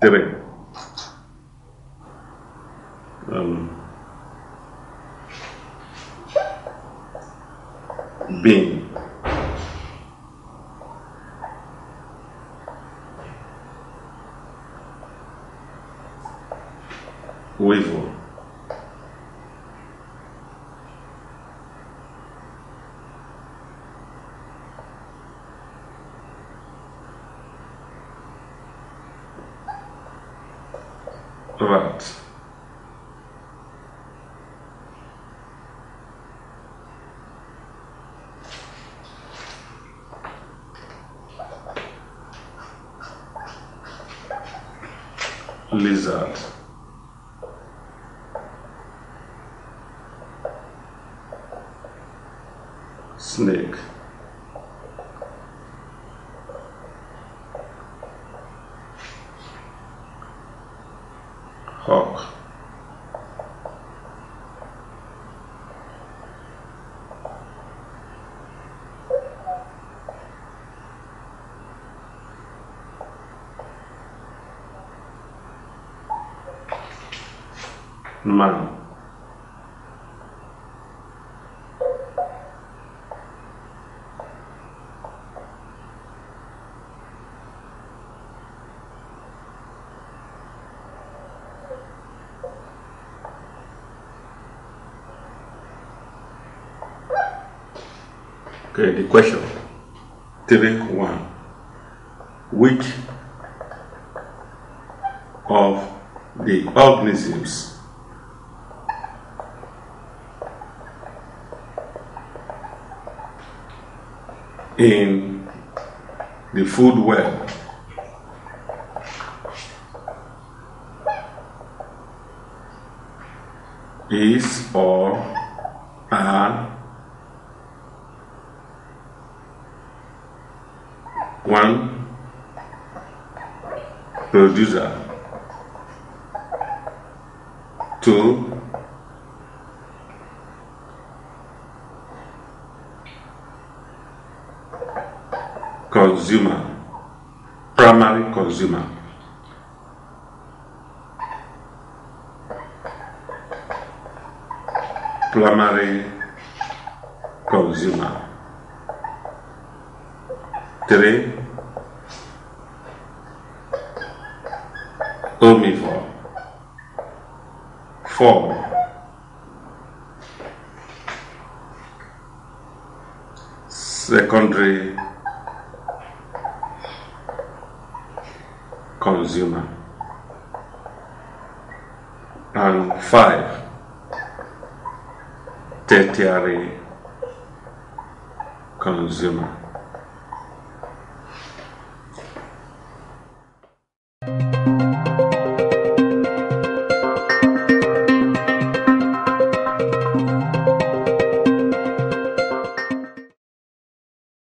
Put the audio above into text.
Também. Hum. Bem. Uivo. Rat. Lizard. Snake. rock. Mano. Okay, the question. Three one. Which of the organisms in the food web is or are one producer. Two consumer. Primary consumer. Primary consumer three. Omnivore four. Secondary consumer. And five. Tertiary consumer